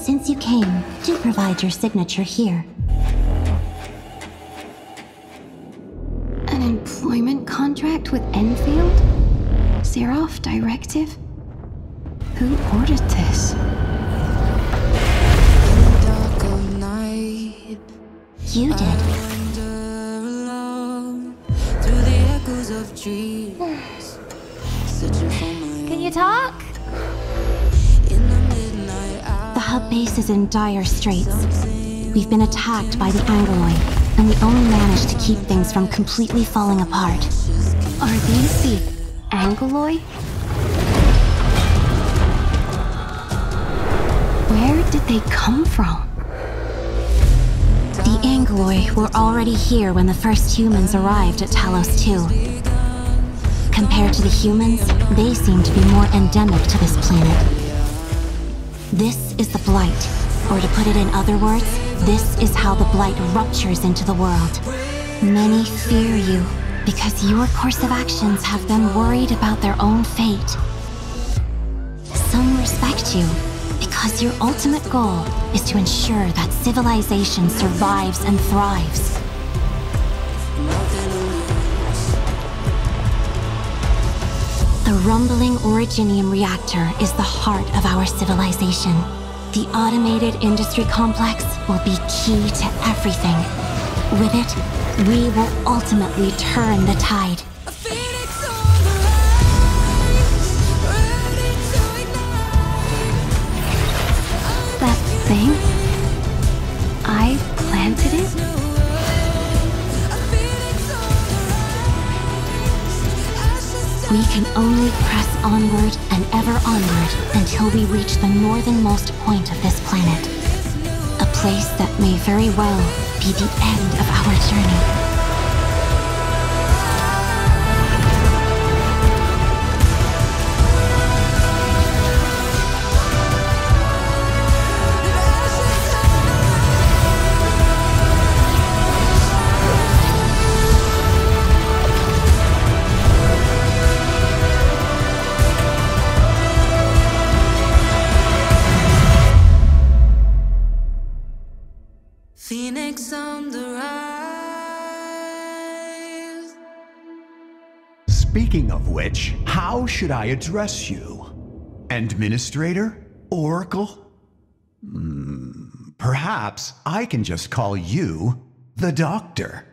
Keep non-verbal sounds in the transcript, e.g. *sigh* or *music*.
Since you came, do provide your signature here. An employment contract with Endfield? Seraph Directive? Who ordered this? dark of night, You did. wander alone through the echoes of dreams, *sighs* searching for my Can you talk? Hub base is in dire straits. We've been attacked by the Angoloid, and we only managed to keep things from completely falling apart. Are these the Aggeloi? Where did they come from? The Aggeloi were already here when the first humans arrived at Talos 2. Compared to the humans, they seem to be more endemic to this planet. This is the Blight, or to put it in other words, this is how the Blight ruptures into the world. Many fear you because your course of actions have them worried about their own fate. Some respect you because your ultimate goal is to ensure that civilization survives and thrives. The rumbling Originium reactor is the heart of our civilization. The automated industry complex will be key to everything. With it, we will ultimately turn the tide. A phoenix We can only press onward and ever onward until we reach the northernmost point of this planet. A place that may very well be the end of our journey. Speaking of which, how should I address you? Administrator? Oracle? Hmm, perhaps I can just call you the Doctor.